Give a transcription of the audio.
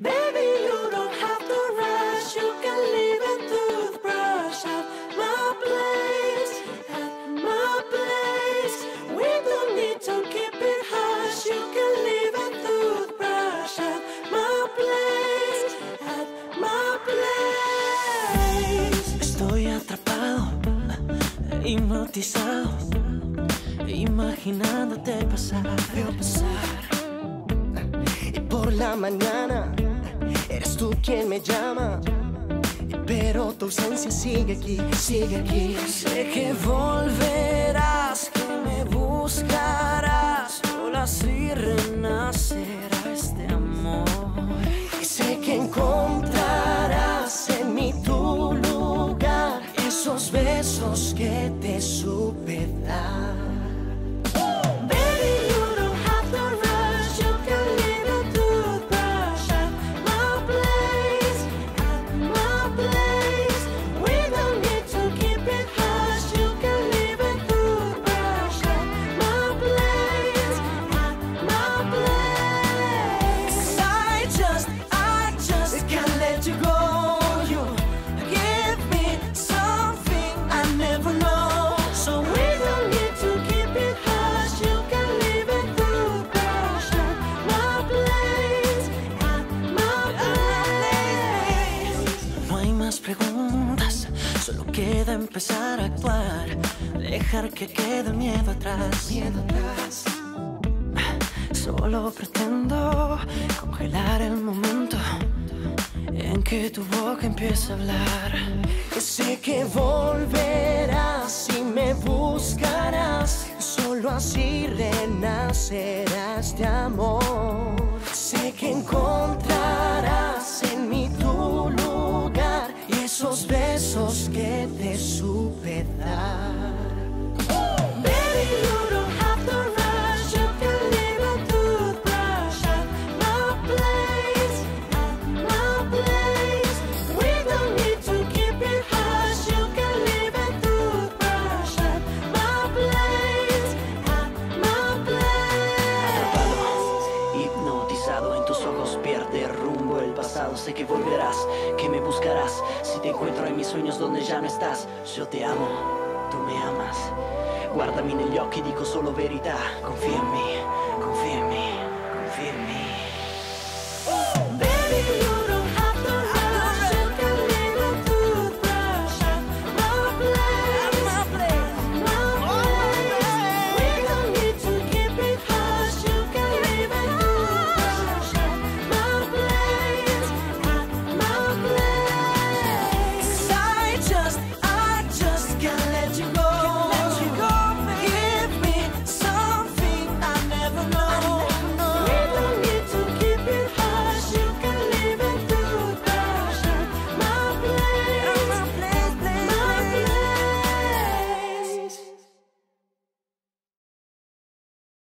Baby, you don't have to rush. You can leave a toothbrush at my place. At my place. We don't need to keep it hush. You can leave a toothbrush at my place. At my place. Estoy atrapado, hipnotizado, imaginándote pasar. Veo pasar. Por la mañana eres tú quien me llama. Pero tu ausencia sigue aquí, sigue aquí. Sé que volverás, que me buscarás, solo así renacerá este amor. Y sé que encontrarás en mí tu lugar. Esos besos que te supe. Queda empezar a actuar. Dejar que quede el miedo atrás. Miedo atrás. Solo pretendo congelar el momento en que tu boca empieza a hablar. Sé que volverás y me buscarás. Solo así renacerá este amor. Sé que encontrarás en mí tu lugar y esos besos que te supe. En tus ojos pierde rumbo el pasado. Sé que volverás, que me buscarás. Si te encuentro en mis sueños donde ya no estás Yo te amo, tu me amas. Guardami negli occhi, dico solo verità Confia in me